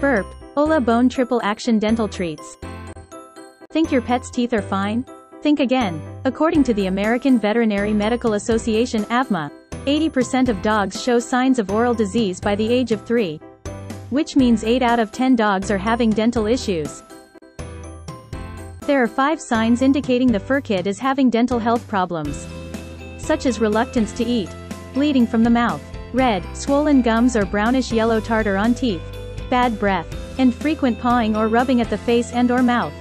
Burp, Ola Bone Triple Action Dental Treats. Think your pet's teeth are fine? Think again. According to the American Veterinary Medical Association AVMA, 80% of dogs show signs of oral disease by the age of 3. Which means 8 out of 10 dogs are having dental issues. There are 5 signs indicating the fur kid is having dental health problems. Such as reluctance to eat, bleeding from the mouth, red, swollen gums or brownish yellow tartar on teeth, bad breath, and frequent pawing or rubbing at the face and or mouth.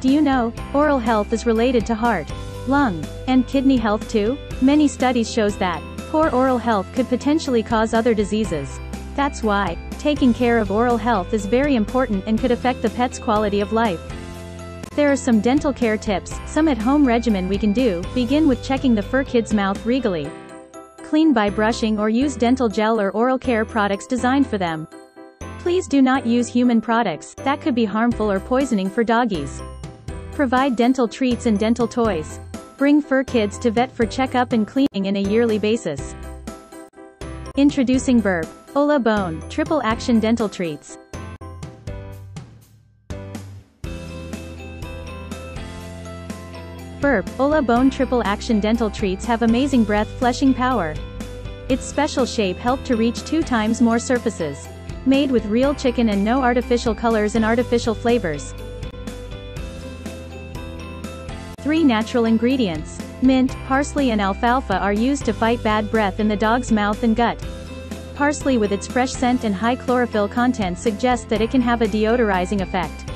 Do you know, oral health is related to heart, lung, and kidney health too? Many studies shows that, poor oral health could potentially cause other diseases. That's why, taking care of oral health is very important and could affect the pet's quality of life. There are some dental care tips, some at-home regimen we can do, begin with checking the fur kid's mouth regally. Clean by brushing or use dental gel or oral care products designed for them. Please do not use human products, that could be harmful or poisoning for doggies. Provide dental treats and dental toys. Bring fur kids to vet for checkup and cleaning in a yearly basis. Introducing Burp, Ola Bone, Triple Action Dental Treats. Burp, Ola Bone Triple Action Dental Treats have amazing breath fleshing power. Its special shape helped to reach two times more surfaces. Made with real chicken and no artificial colors and artificial flavors. 3 natural ingredients. Mint, parsley and alfalfa are used to fight bad breath in the dog's mouth and gut. Parsley with its fresh scent and high chlorophyll content suggests that it can have a deodorizing effect.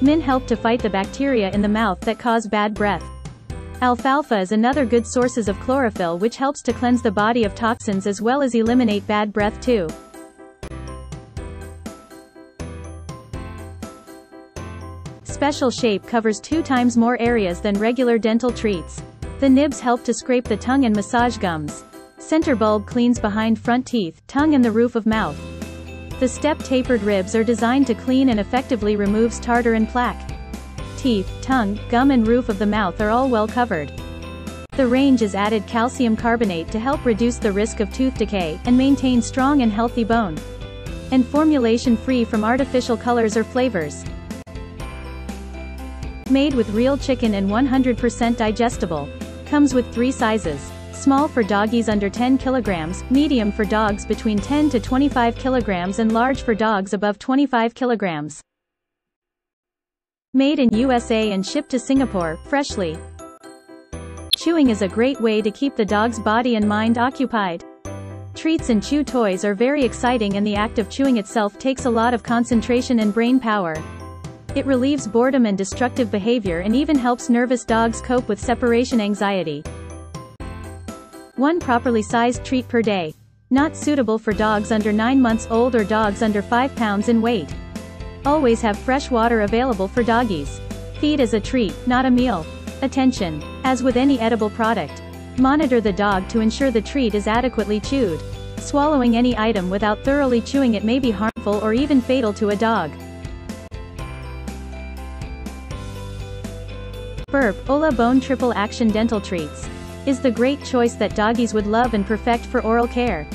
Mint help to fight the bacteria in the mouth that cause bad breath. Alfalfa is another good sources of chlorophyll which helps to cleanse the body of toxins as well as eliminate bad breath too. Special shape covers two times more areas than regular dental treats. The nibs help to scrape the tongue and massage gums. Center bulb cleans behind front teeth, tongue and the roof of mouth. The step tapered ribs are designed to clean and effectively removes tartar and plaque. Teeth, tongue, gum and roof of the mouth are all well covered. The range is added calcium carbonate to help reduce the risk of tooth decay and maintain strong and healthy bone. And formulation free from artificial colors or flavors. Made with real chicken and 100% digestible. Comes with three sizes. Small for doggies under 10 kilograms, medium for dogs between 10 to 25 kilograms and large for dogs above 25 kilograms. Made in USA and shipped to Singapore, freshly. Chewing is a great way to keep the dog's body and mind occupied. Treats and chew toys are very exciting and the act of chewing itself takes a lot of concentration and brain power. It relieves boredom and destructive behavior and even helps nervous dogs cope with separation anxiety. 1 properly sized treat per day. Not suitable for dogs under 9 months old or dogs under 5 pounds in weight. Always have fresh water available for doggies. Feed as a treat, not a meal. Attention. As with any edible product, monitor the dog to ensure the treat is adequately chewed. Swallowing any item without thoroughly chewing it may be harmful or even fatal to a dog. Burp, Ola Bone Triple Action Dental Treats. Is the great choice that doggies would love and perfect for oral care.